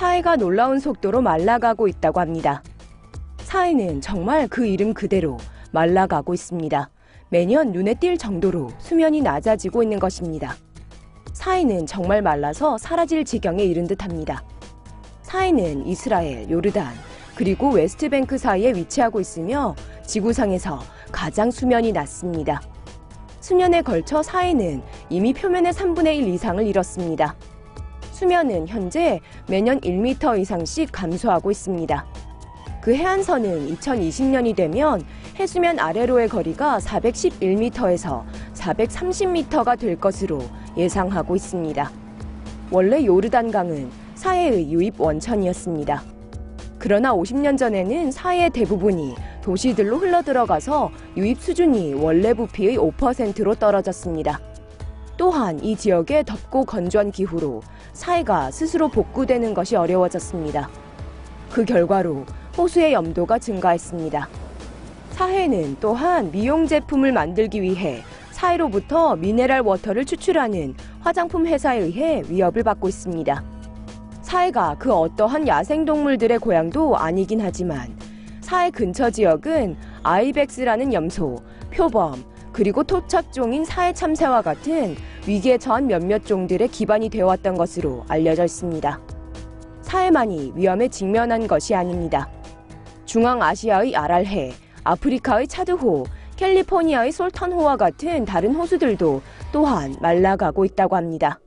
사해가 놀라운 속도로 말라가고 있다고 합니다. 사해는 정말 그 이름 그대로 말라가고 있습니다. 매년 눈에 띌 정도로 수면이 낮아지고 있는 것입니다. 사해는 정말 말라서 사라질 지경에 이른 듯합니다. 사해는 이스라엘, 요르단, 그리고 웨스트뱅크 사이에 위치하고 있으며 지구상에서 가장 수면이 낮습니다. 수년에 걸쳐 사해는 이미 표면의 3분의 1 이상을 잃었습니다. 수면은 현재 매년 1m 이상씩 감소하고 있습니다. 그 해안선은 2020년이 되면 해수면 아래로의 거리가 411m에서 430m가 될 것으로 예상하고 있습니다. 원래 요르단강은 사해의 유입 원천이었습니다. 그러나 50년 전에는 사해의 대부분이 도시들로 흘러들어가서 유입 수준이 원래 부피의 5%로 떨어졌습니다. 또한 이 지역의 덥고 건조한 기후로 사해가 스스로 복구되는 것이 어려워졌습니다. 그 결과로 호수의 염도가 증가했습니다. 사해는 또한 미용 제품을 만들기 위해 사해로부터 미네랄 워터를 추출하는 화장품 회사에 의해 위협을 받고 있습니다. 사해가 그 어떠한 야생동물들의 고향도 아니긴 하지만 사해 근처 지역은 아이벡스라는 염소, 표범, 그리고 토착종인 사해 참새와 같은 위기에 처한 몇몇 종들의 기반이 되어왔던 것으로 알려져 있습니다. 사해만이 위험에 직면한 것이 아닙니다. 중앙아시아의 아랄해, 아프리카의 차드호, 캘리포니아의 솔턴호와 같은 다른 호수들도 또한 말라가고 있다고 합니다.